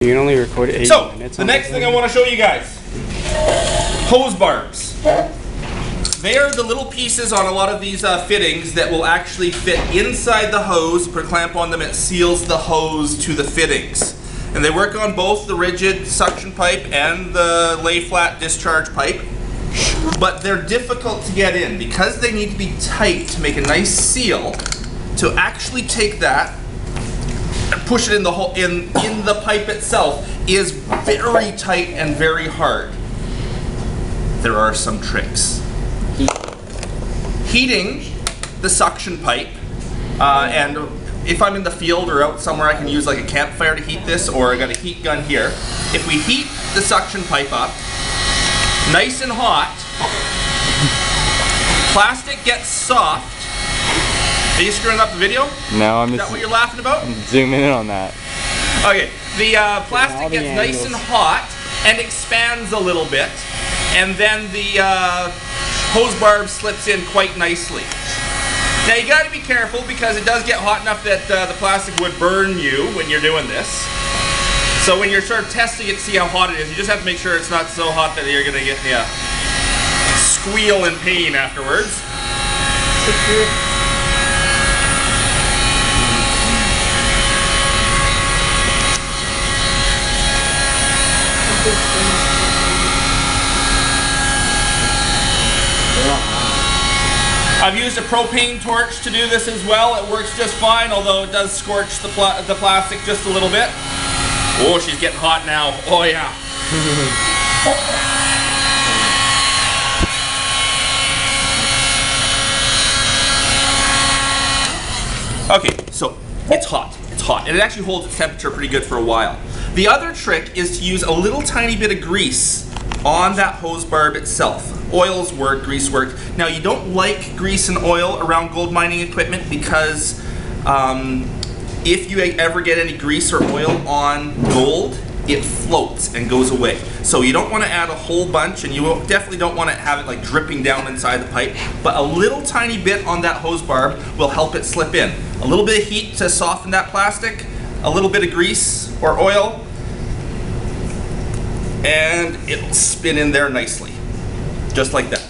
You can only record eight So, minutes. the next thing I want to show you guys hose barbs. They are the little pieces on a lot of these uh, fittings that will actually fit inside the hose. Put a clamp on them, it seals the hose to the fittings. And they work on both the rigid suction pipe and the lay flat discharge pipe. But they're difficult to get in because they need to be tight to make a nice seal. To actually take that push it in the hole in in the pipe itself is very tight and very hard. There are some tricks. Heating the suction pipe, uh, and if I'm in the field or out somewhere, I can use like a campfire to heat this, or I got a heat gun here. If we heat the suction pipe up, nice and hot, plastic gets soft. Are you screwing up the video? No, I'm that just what you're laughing about? I'm zooming in on that. Okay, the uh, All plastic the gets nice and hot and expands a little bit, and then the uh, hose barb slips in quite nicely. Now you got to be careful because it does get hot enough that uh, the plastic would burn you when you're doing this. So when you're sort of testing it to see how hot it is, you just have to make sure it's not so hot that you're gonna get yeah squeal in pain afterwards. I've used a propane torch to do this as well. It works just fine, although it does scorch the, pla the plastic just a little bit. Oh, she's getting hot now. Oh yeah. Okay, so it's hot. It's hot. And it actually holds its temperature pretty good for a while. The other trick is to use a little tiny bit of grease on that hose barb itself. Oils work, grease work. Now you don't like grease and oil around gold mining equipment because um, if you ever get any grease or oil on gold, it floats and goes away. So you don't want to add a whole bunch and you definitely don't want to have it like dripping down inside the pipe, but a little tiny bit on that hose barb will help it slip in. A little bit of heat to soften that plastic, a little bit of grease or oil, and it'll spin in there nicely. Just like that.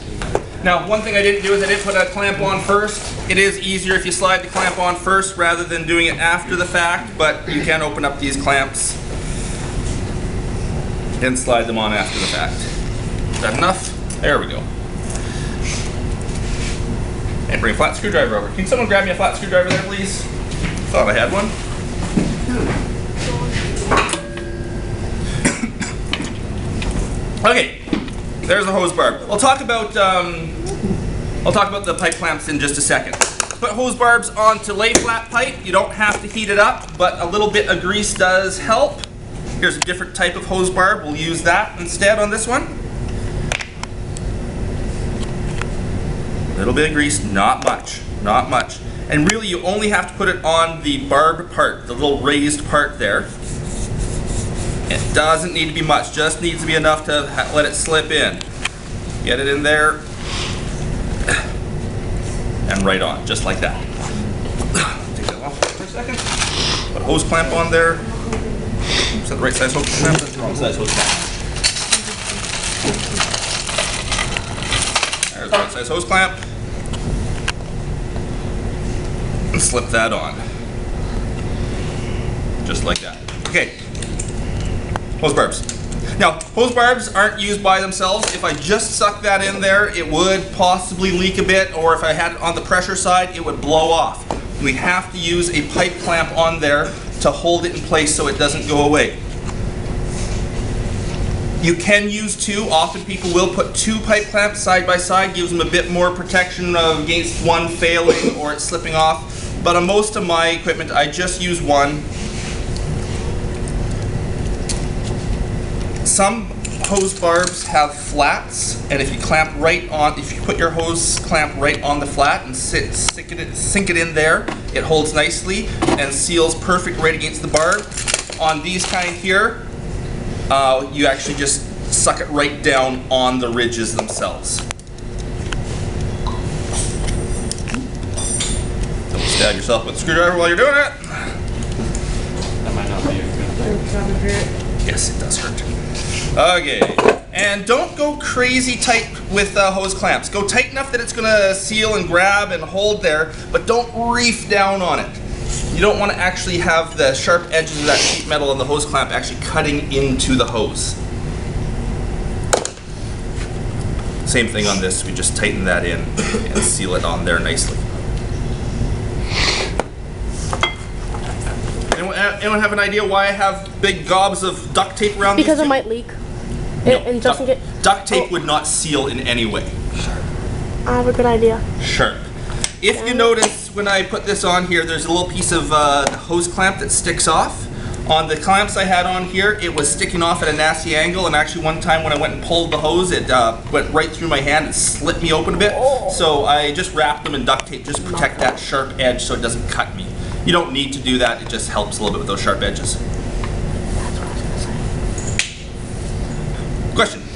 Now, one thing I didn't do is I didn't put a clamp on first. It is easier if you slide the clamp on first rather than doing it after the fact, but you can open up these clamps and slide them on after the fact. Is that enough? There we go. And bring a flat screwdriver over. Can someone grab me a flat screwdriver there, please? Thought I had one. Okay, there's the hose barb. I'll talk about um, I'll talk about the pipe clamps in just a second. Put hose barbs onto lay flat pipe. You don't have to heat it up, but a little bit of grease does help. Here's a different type of hose barb. We'll use that instead on this one. Little bit of grease, not much, not much. And really you only have to put it on the barb part, the little raised part there. It doesn't need to be much, just needs to be enough to let it slip in. Get it in there. And right on, just like that. Take that off for a second. Put a hose clamp on there. Is that the right size hose clamp? That's the wrong size hose clamp. There's the right size hose clamp. And slip that on. Just like that. Okay. Hose barbs. Now, hose barbs aren't used by themselves. If I just suck that in there, it would possibly leak a bit, or if I had it on the pressure side, it would blow off. We have to use a pipe clamp on there to hold it in place so it doesn't go away. You can use two. Often people will put two pipe clamps side by side, gives them a bit more protection against one failing or it slipping off. But on most of my equipment, I just use one. Some hose barbs have flats, and if you clamp right on, if you put your hose clamp right on the flat and sit, sink it, sink it in there, it holds nicely and seals perfect right against the barb. On these kind here, uh, you actually just suck it right down on the ridges themselves. Don't stab yourself with a screwdriver while you're doing it. That might not be a good thing. Yes, it does hurt. Okay. And don't go crazy tight with uh, hose clamps. Go tight enough that it's gonna seal and grab and hold there, but don't reef down on it. You don't want to actually have the sharp edges of that sheet metal on the hose clamp actually cutting into the hose. Same thing on this, we just tighten that in and seal it on there nicely. Anyone, anyone have an idea why I have big gobs of duct tape around Because it might leak. No, And, and just duct, case. duct tape Oh. would not seal in any way. I have a good idea. Sharp. If you notice when I put this on here, there's a little piece of uh, hose clamp that sticks off. On the clamps I had on here, it was sticking off at a nasty angle, and actually one time when I went and pulled the hose, it uh, went right through my hand and slit me open a bit. Oh. So I just wrapped them in duct tape just protect that sharp edge so it doesn't cut me. You don't need to do that, it just helps a little bit with those sharp edges. Question?